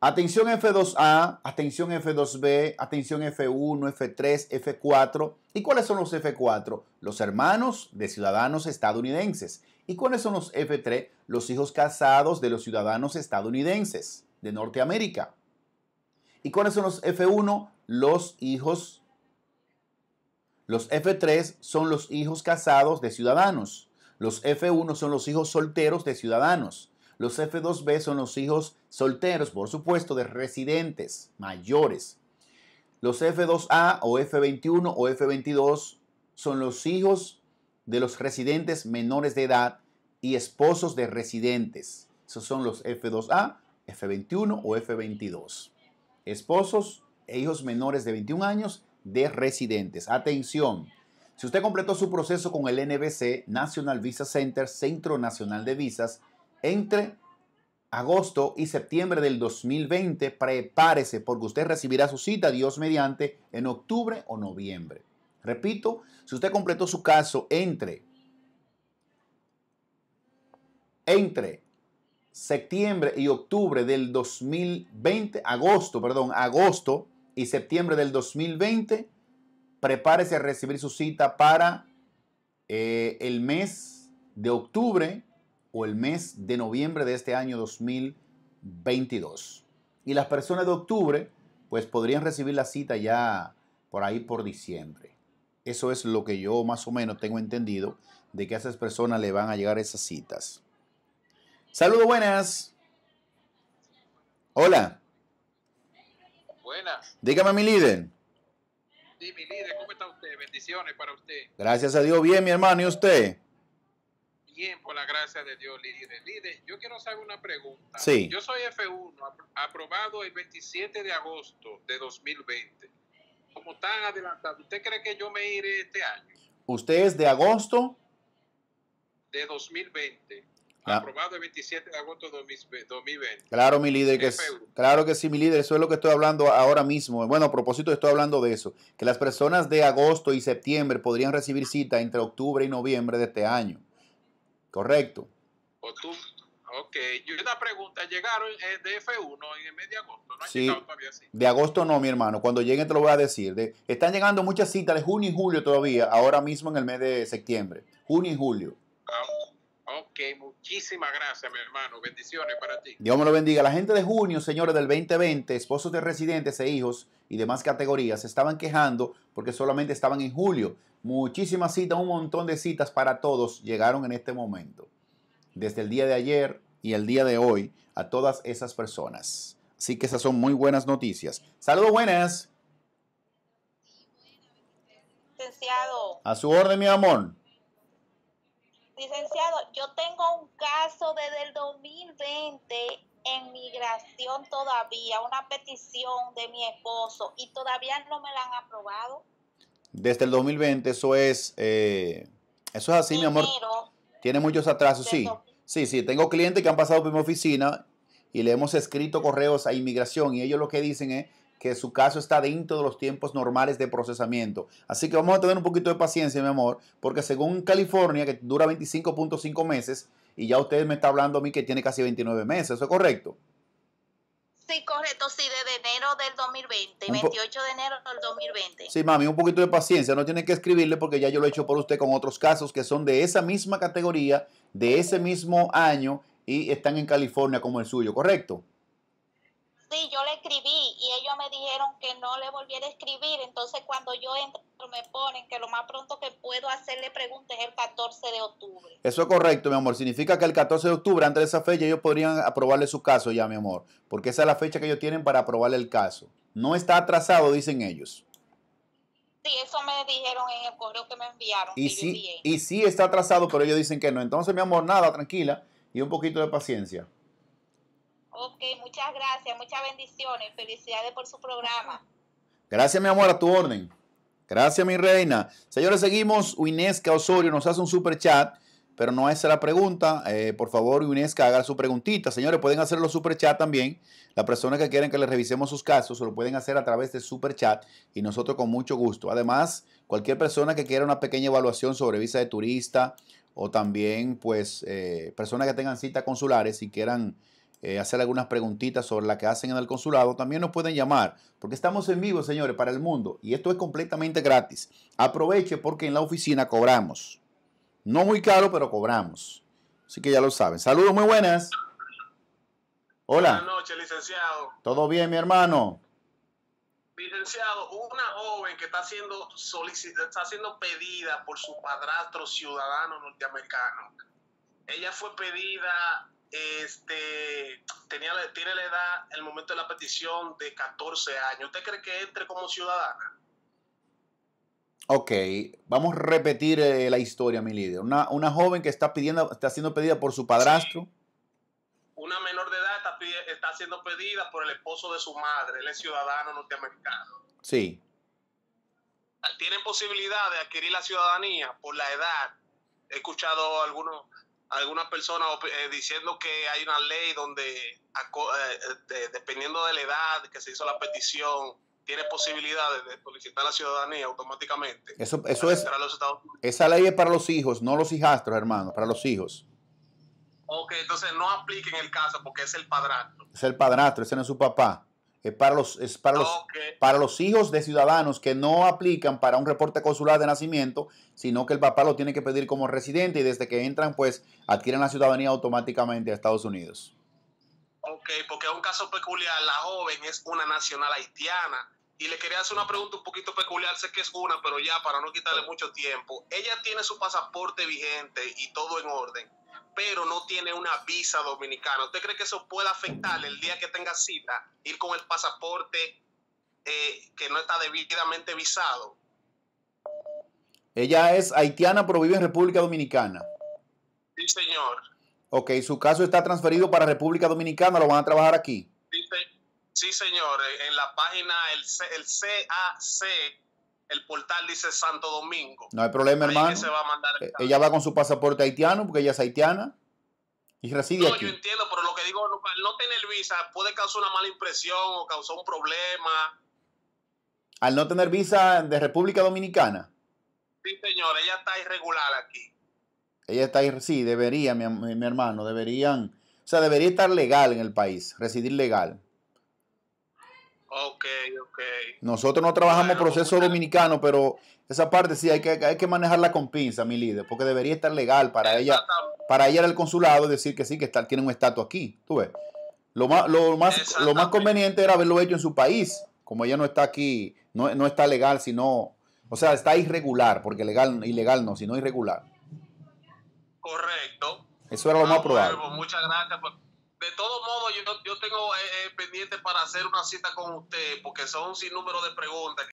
Atención F2A, atención F2B, atención F1, F3, F4. ¿Y cuáles son los F4? Los hermanos de ciudadanos estadounidenses. ¿Y cuáles son los F3? Los hijos casados de los ciudadanos estadounidenses de Norteamérica. ¿Y cuáles son los F1? Los hijos. Los F3 son los hijos casados de ciudadanos. Los F1 son los hijos solteros de ciudadanos. Los F2B son los hijos solteros, por supuesto, de residentes mayores. Los F2A o F21 o F22 son los hijos de los residentes menores de edad y esposos de residentes. Esos son los F2A, F21 o F22. Esposos e hijos menores de 21 años de residentes. Atención, si usted completó su proceso con el NBC, National Visa Center, Centro Nacional de Visas, entre agosto y septiembre del 2020, prepárese porque usted recibirá su cita, Dios mediante, en octubre o noviembre. Repito, si usted completó su caso entre, entre septiembre y octubre del 2020, agosto, perdón, agosto y septiembre del 2020, prepárese a recibir su cita para eh, el mes de octubre o el mes de noviembre de este año 2022. Y las personas de octubre, pues podrían recibir la cita ya por ahí por diciembre. Eso es lo que yo más o menos tengo entendido de que a esas personas le van a llegar esas citas. Saludos, buenas. Hola. Buenas. Dígame, mi líder. Sí, mi líder, ¿cómo está usted? Bendiciones para usted. Gracias a Dios, bien, mi hermano, ¿y usted? Bien, por la gracia de Dios, líder. Líder, yo quiero saber una pregunta. Sí. Yo soy F1, aprobado el 27 de agosto de 2020. Como tan adelantado, ¿usted cree que yo me iré este año? ¿Usted es de agosto? De 2020. Ah. Aprobado el 27 de agosto de 2020. Claro, mi líder, que claro que sí, mi líder, eso es lo que estoy hablando ahora mismo. Bueno, a propósito, estoy hablando de eso, que las personas de agosto y septiembre podrían recibir cita entre octubre y noviembre de este año. Correcto. O tú, ok, yo una pregunta, ¿llegaron eh, de F1 en el mes de agosto? ¿No han sí, todavía así? De agosto no, mi hermano, cuando lleguen te lo voy a decir. De, están llegando muchas citas de junio y julio todavía, ahora mismo en el mes de septiembre, junio y julio. Ah, ok, muchísimas gracias, mi hermano. Bendiciones para ti. Dios me lo bendiga. La gente de junio, señores, del 2020, esposos de residentes e hijos y demás categorías, se estaban quejando porque solamente estaban en julio. Muchísimas citas, un montón de citas para todos llegaron en este momento. Desde el día de ayer y el día de hoy a todas esas personas. Así que esas son muy buenas noticias. Saludos buenas. Licenciado. A su orden, mi amor. Licenciado, yo tengo un caso desde el 2020 en migración todavía, una petición de mi esposo y todavía no me la han aprobado desde el 2020, eso es, eh, eso es así, mi amor. Tiene muchos atrasos, sí. Sí, sí, tengo clientes que han pasado por mi oficina y le hemos escrito correos a inmigración y ellos lo que dicen es que su caso está dentro de los tiempos normales de procesamiento. Así que vamos a tener un poquito de paciencia, mi amor, porque según California, que dura 25.5 meses, y ya usted me está hablando a mí que tiene casi 29 meses, ¿eso es correcto? Sí, correcto, sí, desde enero del 2020, 28 de enero del 2020. Sí, mami, un poquito de paciencia, no tiene que escribirle porque ya yo lo he hecho por usted con otros casos que son de esa misma categoría, de ese mismo año y están en California como el suyo, ¿correcto? Sí, yo le escribí y ellos me dijeron que no le volviera a escribir. Entonces, cuando yo entro, me ponen que lo más pronto que puedo hacerle preguntas es el 14 de octubre. Eso es correcto, mi amor. Significa que el 14 de octubre, antes de esa fecha, ellos podrían aprobarle su caso ya, mi amor. Porque esa es la fecha que ellos tienen para aprobarle el caso. No está atrasado, dicen ellos. Sí, eso me dijeron en el correo que me enviaron. Y, sí, y sí está atrasado, pero ellos dicen que no. Entonces, mi amor, nada, tranquila y un poquito de paciencia. Ok, muchas gracias, muchas bendiciones. Felicidades por su programa. Gracias, mi amor, a tu orden. Gracias, mi reina. Señores, seguimos. Unesca Osorio nos hace un super chat, pero no es la pregunta. Eh, por favor, Unesca, haga su preguntita. Señores, pueden hacer los super chat también. Las personas que quieren que les revisemos sus casos, lo pueden hacer a través de super chat y nosotros con mucho gusto. Además, cualquier persona que quiera una pequeña evaluación sobre visa de turista o también, pues, eh, personas que tengan citas consulares y quieran eh, hacer algunas preguntitas sobre la que hacen en el consulado, también nos pueden llamar, porque estamos en vivo, señores, para el mundo, y esto es completamente gratis. Aproveche porque en la oficina cobramos. No muy caro, pero cobramos. Así que ya lo saben. Saludos, muy buenas. Hola. Buenas noches, licenciado. ¿Todo bien, mi hermano? Licenciado, una joven que está siendo está siendo pedida por su padrastro ciudadano norteamericano. Ella fue pedida, este, tenía, tiene la edad, el momento de la petición de 14 años. ¿Usted cree que entre como ciudadana? Ok, vamos a repetir eh, la historia, mi líder. Una, una joven que está pidiendo, está siendo pedida por su padrastro. Una menor de edad está, está siendo pedida por el esposo de su madre, él es ciudadano norteamericano. Sí. Tienen posibilidad de adquirir la ciudadanía por la edad. He escuchado algunos, algunas personas eh, diciendo que hay una ley donde, eh, dependiendo de la edad que se hizo la petición, tiene posibilidades de solicitar la ciudadanía automáticamente. Eso, eso es. Esa ley es para los hijos, no los hijastros, hermano, para los hijos. Ok, entonces no aplique en el caso porque es el padrastro. Es el padrastro, ese no es su papá. Es para los, es para los, para los hijos de ciudadanos que no aplican para un reporte consular de nacimiento, sino que el papá lo tiene que pedir como residente y desde que entran, pues adquieren la ciudadanía automáticamente a Estados Unidos. Ok, porque es un caso peculiar. La joven es una nacional haitiana y le quería hacer una pregunta un poquito peculiar, sé que es una, pero ya para no quitarle mucho tiempo. Ella tiene su pasaporte vigente y todo en orden, pero no tiene una visa dominicana. ¿Usted cree que eso puede afectarle el día que tenga cita, ir con el pasaporte eh, que no está debidamente visado? Ella es haitiana, pero vive en República Dominicana. Sí, señor. Ok, su caso está transferido para República Dominicana, lo van a trabajar aquí. Sí, señor. En la página, el, el CAC, el portal dice Santo Domingo. No hay problema, hermano. Eh, ella va con su pasaporte haitiano porque ella es haitiana y reside no, yo entiendo, pero lo que digo, al no tener visa puede causar una mala impresión o causar un problema. Al no tener visa de República Dominicana. Sí, señor, ella está irregular aquí. Ella está, sí, debería, mi, mi hermano, deberían, o sea, debería estar legal en el país, residir legal. Ok, ok. Nosotros no trabajamos proceso dominicano, pero esa parte sí hay que, hay que manejarla con pinza, mi líder, porque debería estar legal para ella, para ella el consulado decir que sí, que está, tiene un estatus aquí. Tú ves. Lo más, lo más, lo más conveniente era haberlo hecho en su país. Como ella no está aquí, no, no está legal, sino, o sea, está irregular, porque legal, ilegal no, sino irregular. Correcto. Eso era lo más probable. muchas gracias. Por de todo modo, yo, yo tengo eh, eh, pendiente para hacer una cita con usted, porque son un sinnúmero de preguntas